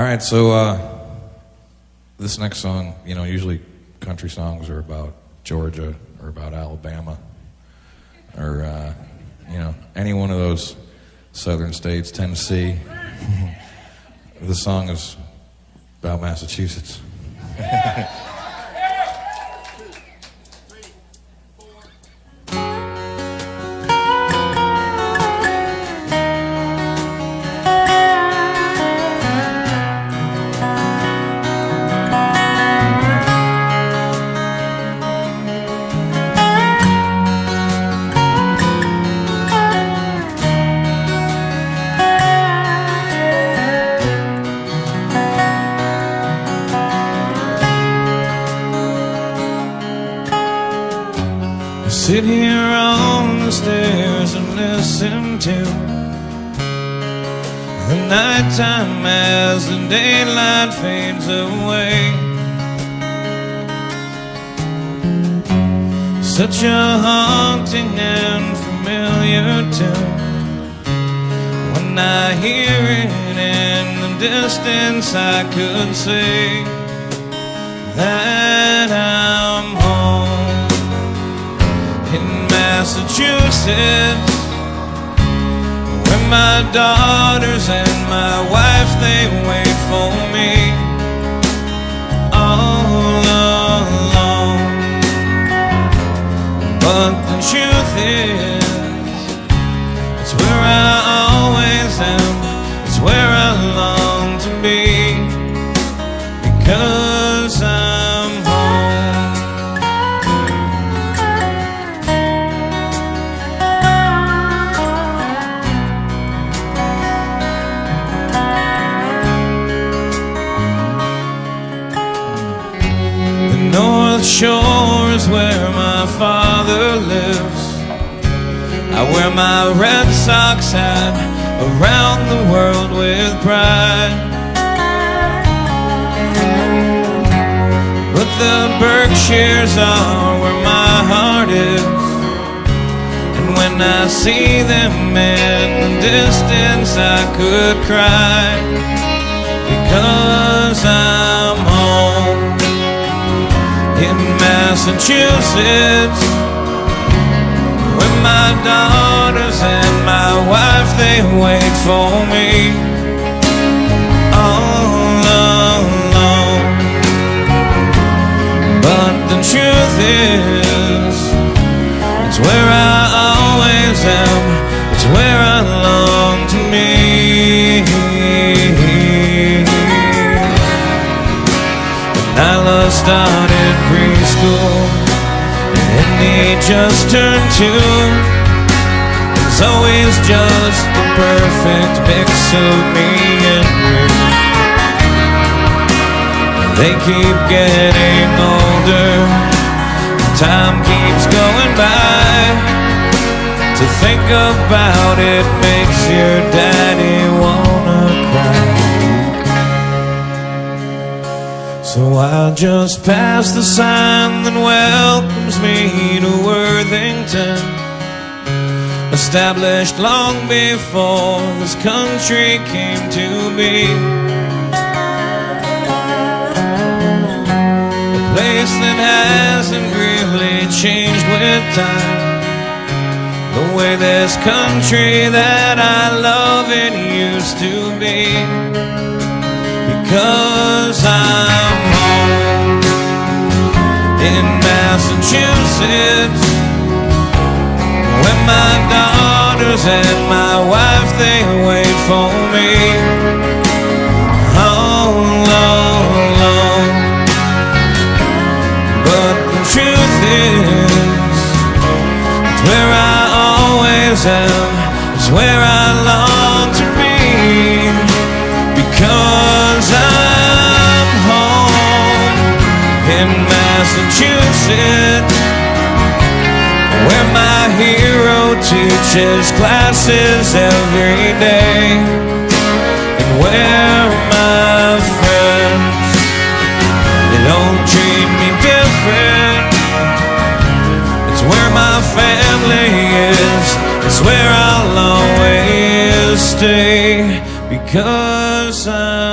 All right, so uh, this next song, you know, usually country songs are about Georgia or about Alabama or, uh, you know, any one of those southern states, Tennessee. the song is about Massachusetts. sit here on the stairs and listen to the nighttime as the daylight fades away. Such a haunting and familiar tune. When I hear it in the distance, I could say that I'm Massachusetts Where my daughters and my wife they wait for me North Shore is where my father lives. I wear my Red Sox hat around the world with pride. But the Berkshires are where my heart is. And when I see them in the distance, I could cry. Because home in Massachusetts. Where my daughters and my wife they wait for me preschool and he just turned two. It's always just the perfect mix of me and you. They keep getting older, time keeps going by. To think about it makes your daddy So I'll just pass the sign that welcomes me to Worthington. Established long before this country came to be. A place that hasn't really changed with time. The way this country that I love it used to be because I'm home in Massachusetts. When my daughters and my wife they wait for me. All alone. But the truth is, it's where I always am, it's where I in Massachusetts, where my hero teaches classes every day, and where my friends they don't treat me different. It's where my family is. It's where I'll always stay Cause I'm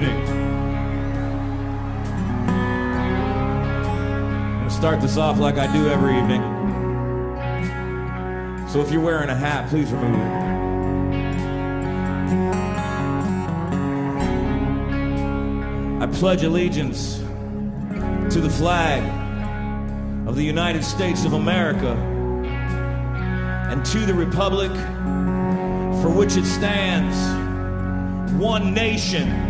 evening. I'm going to start this off like I do every evening. So if you're wearing a hat, please remove it. I pledge allegiance to the flag of the United States of America and to the republic for which it stands, one nation